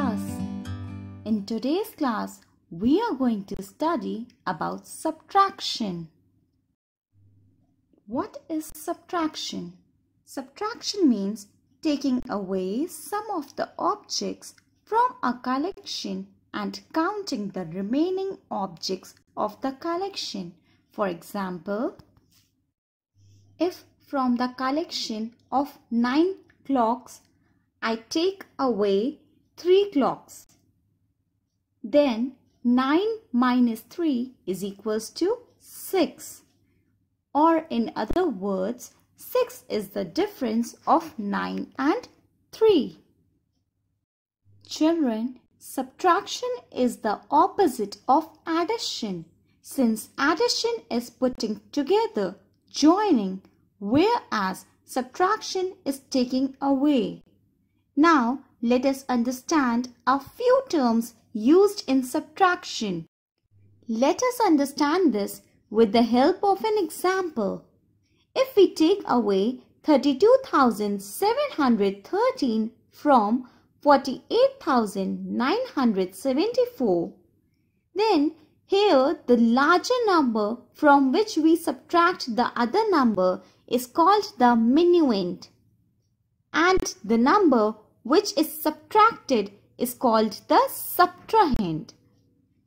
class. In today's class, we are going to study about subtraction. What is subtraction? Subtraction means taking away some of the objects from a collection and counting the remaining objects of the collection. For example, if from the collection of 9 clocks I take away 3 clocks, then 9 minus 3 is equals to 6. Or in other words, 6 is the difference of 9 and 3. Children, subtraction is the opposite of addition since addition is putting together, joining, whereas subtraction is taking away. Now, let us understand a few terms used in subtraction. Let us understand this with the help of an example. If we take away 32,713 from 48,974, then here the larger number from which we subtract the other number is called the minuend and the number which is subtracted is called the subtrahend.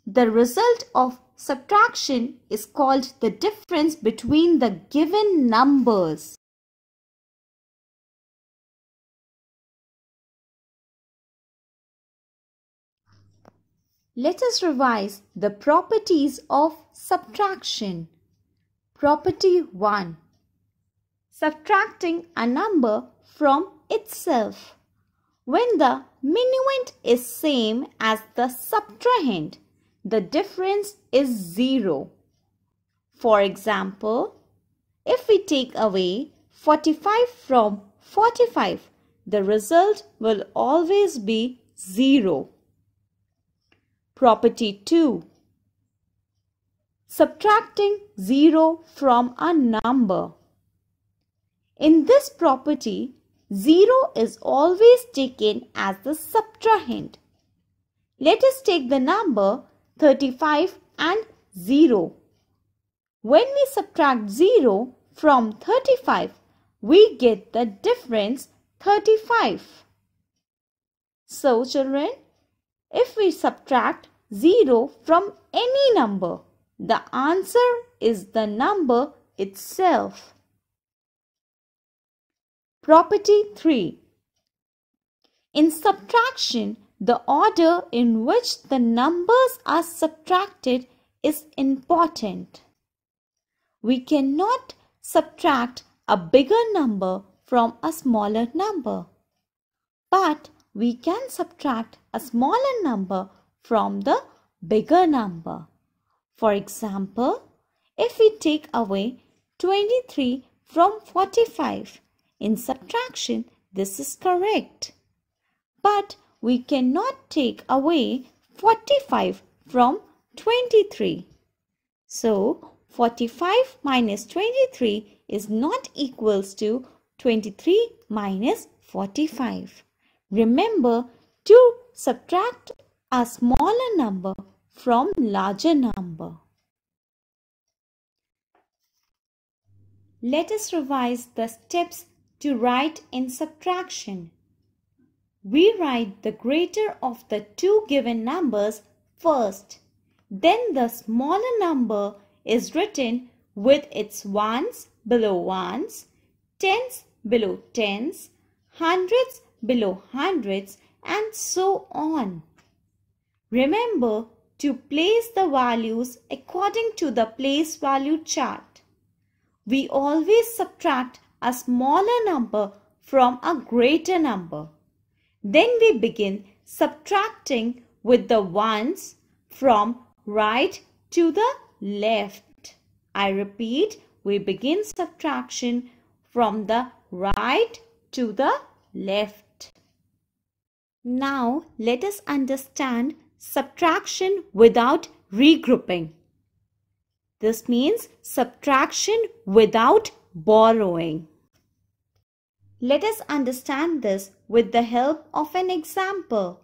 The result of subtraction is called the difference between the given numbers. Let us revise the properties of subtraction. Property 1. Subtracting a number from itself. When the minuend is same as the subtrahend, the difference is 0. For example, if we take away 45 from 45, the result will always be 0. Property 2. Subtracting 0 from a number. In this property, 0 is always taken as the subtrahend. Let us take the number 35 and 0. When we subtract 0 from 35, we get the difference 35. So children, if we subtract 0 from any number, the answer is the number itself. Property 3. In subtraction, the order in which the numbers are subtracted is important. We cannot subtract a bigger number from a smaller number. But we can subtract a smaller number from the bigger number. For example, if we take away 23 from 45, in subtraction this is correct. But we cannot take away 45 from 23. So 45 minus 23 is not equals to 23 minus 45. Remember to subtract a smaller number from larger number. Let us revise the steps to write in subtraction. We write the greater of the two given numbers first. Then the smaller number is written with its ones below ones, tens below tens, hundreds below hundreds and so on. Remember to place the values according to the place value chart. We always subtract a smaller number from a greater number. Then we begin subtracting with the ones from right to the left. I repeat, we begin subtraction from the right to the left. Now let us understand subtraction without regrouping. This means subtraction without borrowing. Let us understand this with the help of an example.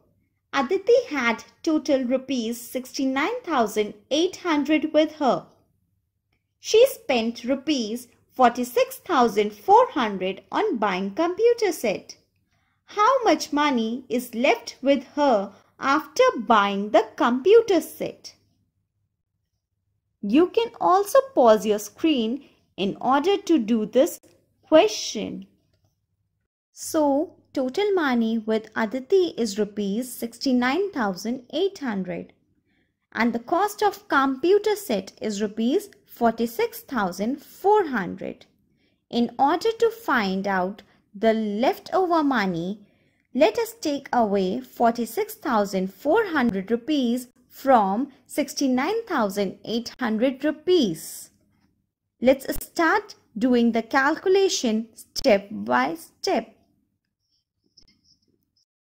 Aditi had total rupees 69,800 with her. She spent rupees 46,400 on buying computer set. How much money is left with her after buying the computer set? You can also pause your screen in order to do this question. So, total money with Aditi is rupees 69,800 and the cost of computer set is rupees 46,400. In order to find out the leftover money, let us take away 46,400 rupees from 69,800 rupees. Let's start doing the calculation step by step.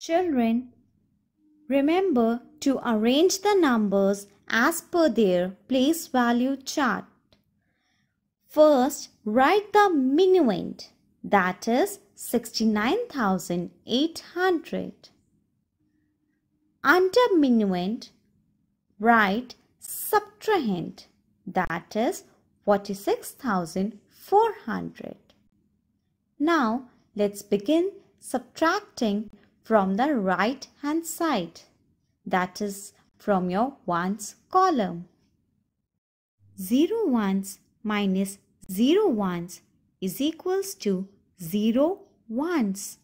Children, remember to arrange the numbers as per their place value chart. First, write the minuend that is 69,800. Under minuend, write subtrahend that is 46,400. Now, let's begin subtracting from the right hand side that is from your ones column. 0 ones minus 0 ones is equals to 0 ones.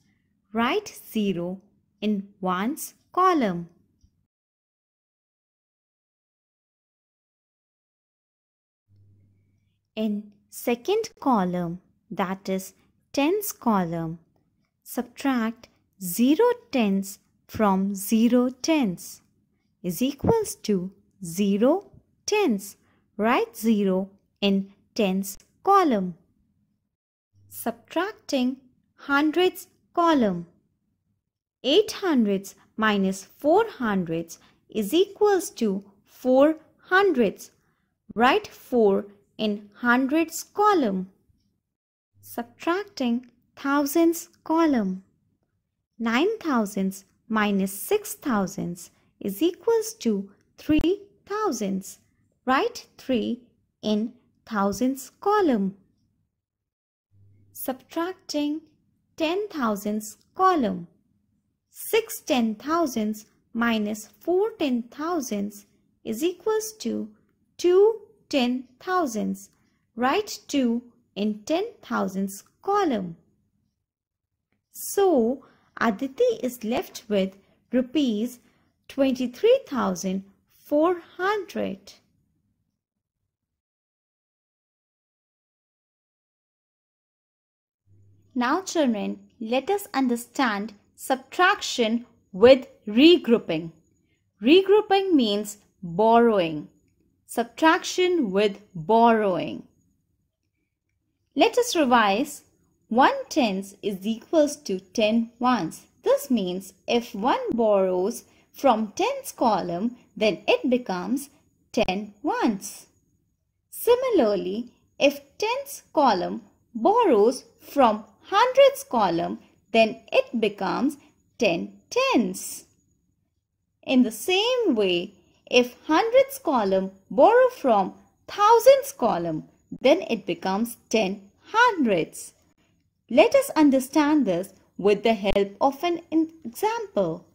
Write 0 in ones column. In second column that is tens column subtract 0 tenths from 0 tenths is equals to 0 tenths. Write 0 in tens column. Subtracting hundreds column. 8 hundreds minus 4 hundreds is equals to 4 hundreds. Write 4 in hundreds column. Subtracting thousands column. 9 thousands minus 6 thousands is equals to 3 thousands. Write 3 in thousands column. Subtracting 10 thousands column. 6 ten thousands minus 4 ten thousands is equals to 2 ten thousands. Write 2 in ten thousands column. So, Aditi is left with rupees 23,400. Now children, let us understand subtraction with regrouping. Regrouping means borrowing. Subtraction with borrowing. Let us revise 1 tenth is equals to 10 ones. This means if 1 borrows from tens column, then it becomes 10 ones. Similarly, if tens column borrows from hundreds column, then it becomes 10 tens. In the same way, if hundreds column borrow from thousands column, then it becomes 10 hundreds. Let us understand this with the help of an example.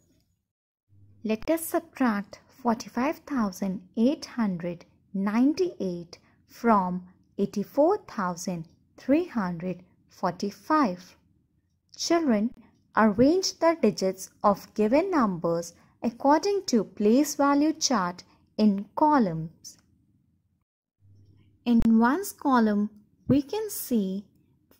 Let us subtract 45,898 from 84,345. Children, arrange the digits of given numbers according to place value chart in columns. In ones column, we can see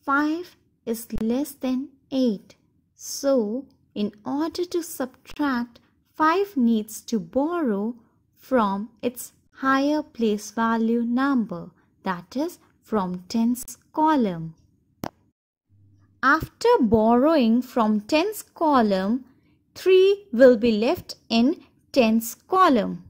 5 is less than 8. So, in order to subtract, 5 needs to borrow from its higher place value number that is from tens column. After borrowing from tens column, 3 will be left in tens column.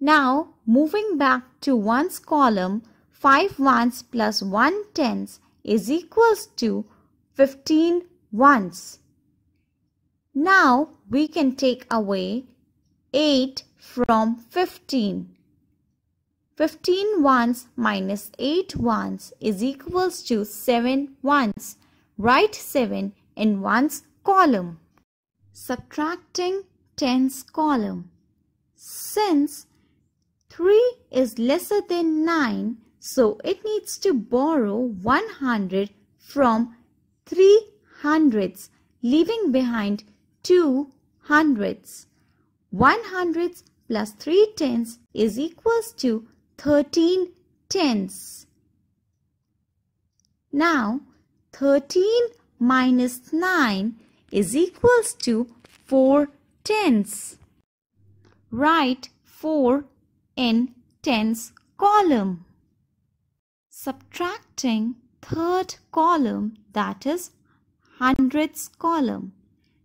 Now moving back to ones column, 5 ones plus 1 tens is equals to 15 ones. Now we can take away 8 from 15. 15 ones minus 8 ones is equals to 7 ones. Write 7 in ones column. Subtracting tens column. Since 3 is lesser than 9, so it needs to borrow 100 from 3 hundreds, leaving behind 2 hundreds. 1 hundreds plus 3 tens is equals to 13 tenths. Now, 13 minus 9 is equals to 4 tenths. Write 4 in tens column. Subtracting third column that is hundreds column.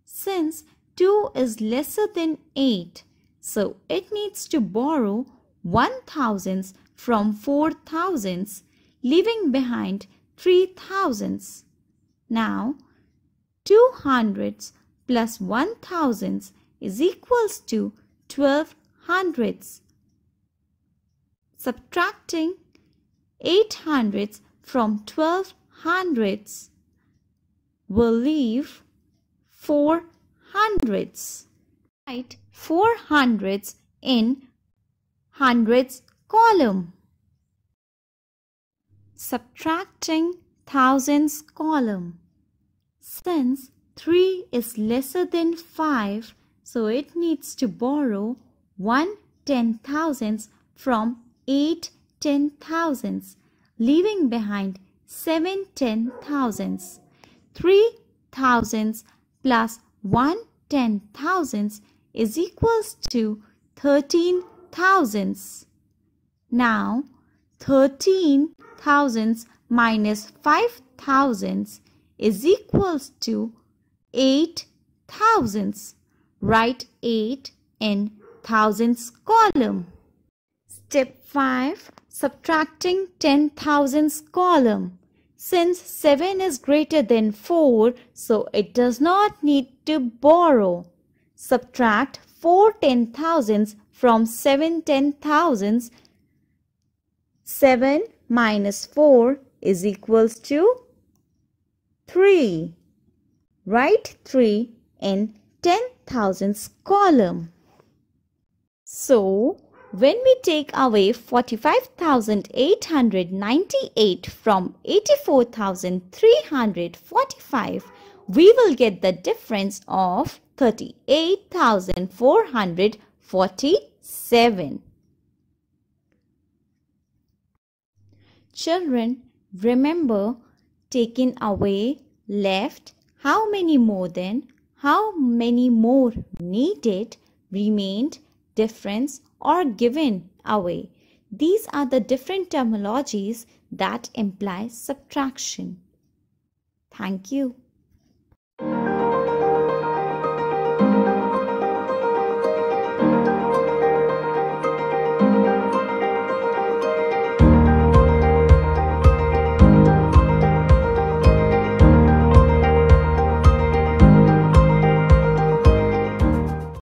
Since 2 is lesser than 8, so it needs to borrow one thousands from four thousands, leaving behind three thousands. Now, two hundreds plus one thousands is equals to twelve hundreds. Subtracting eight hundreds from twelve hundreds will leave four hundreds. Write four hundreds in hundreds column. Subtracting thousands column. Since 3 is lesser than 5, so it needs to borrow 1 ten thousandths from 8 ten thousandths, leaving behind 7 ten thousandths. 3 thousandths plus 1 ten is equals to thirteen thousands. Now, 13 thousandths minus 5 thousandths is equals to 8 thousandths. Write 8 in thousandths column. Step 5. Subtracting 10 thousandths column. Since 7 is greater than 4, so it does not need to borrow. Subtract 4 ten thousandths from 7 ten thousandths. 7 minus 4 is equals to 3. Write 3 in ten thousandths column. So, when we take away 45,898 from 84,345, we will get the difference of 38,447. Children, remember taking away, left, how many more than, how many more needed, remained, difference or given away. These are the different terminologies that imply subtraction. Thank you.